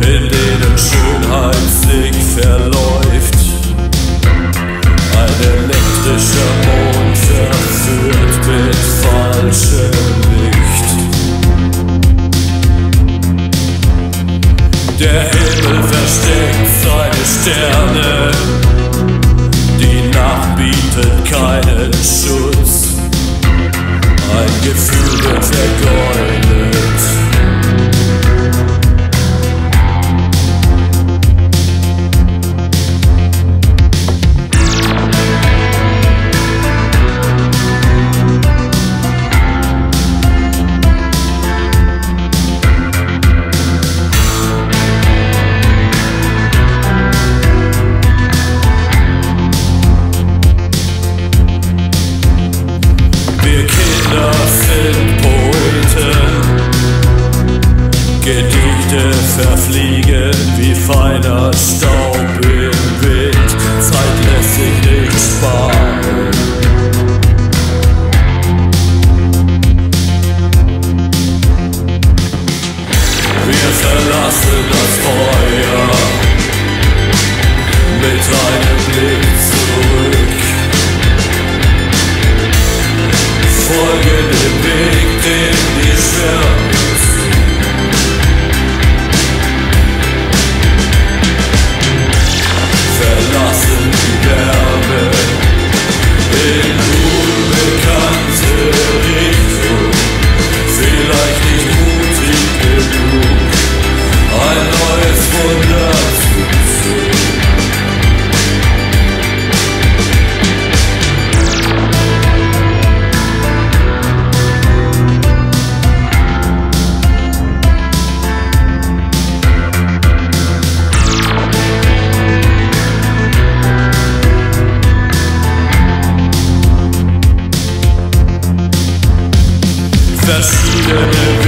in denen Schönheit sich verläuft. Ein elektrischer Mond verführt mit falschem Licht. Der Himmel versteckt seine Sterne, die Nacht bietet keinen Schutz. Gedichte verfliegen wie feiner Staub Just live.